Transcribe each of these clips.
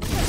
not.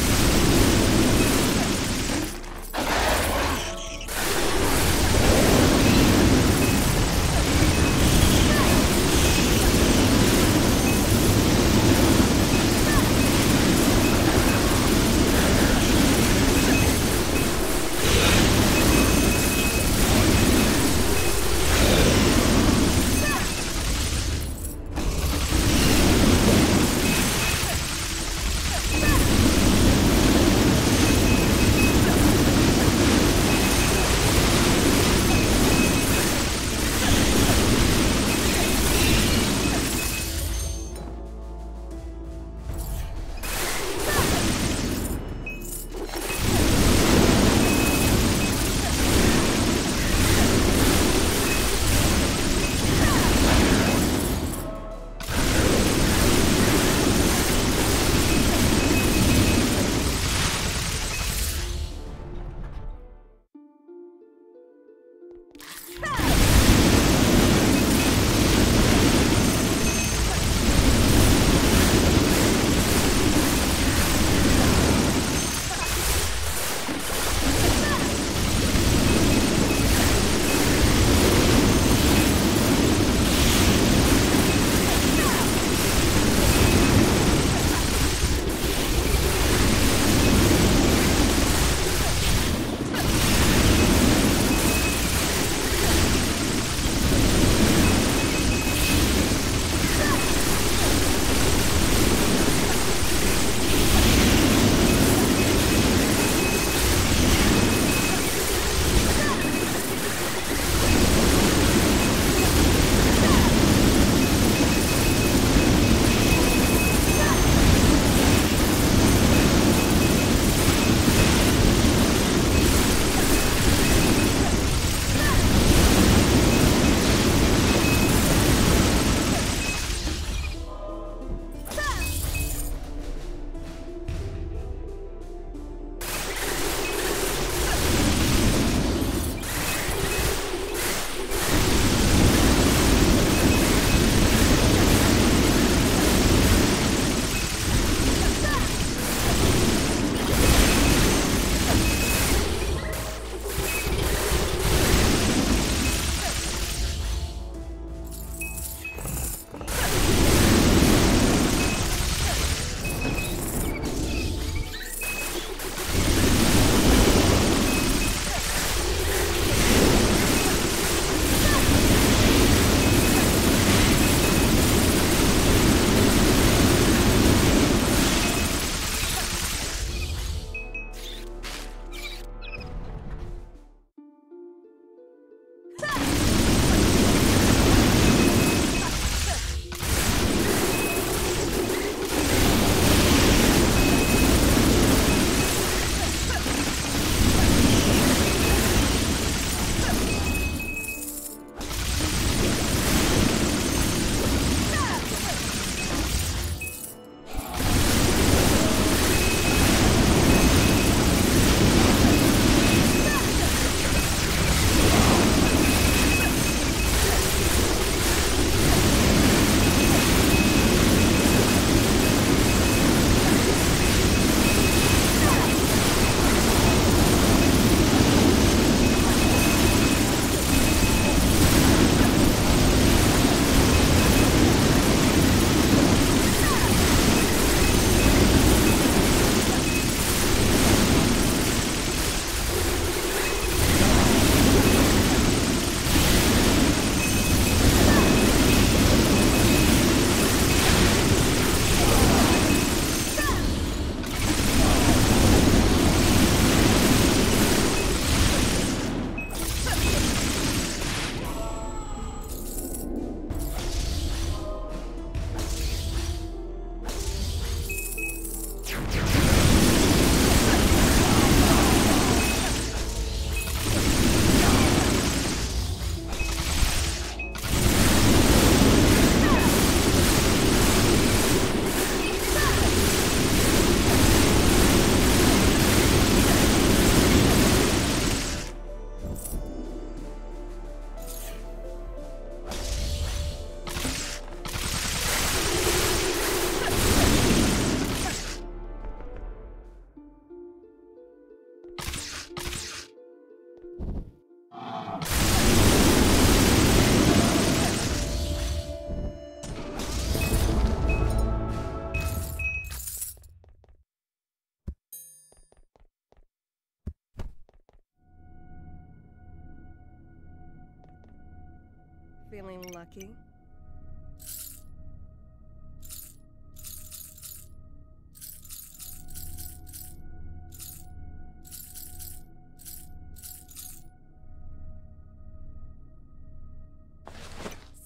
Feeling lucky?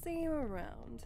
See you around.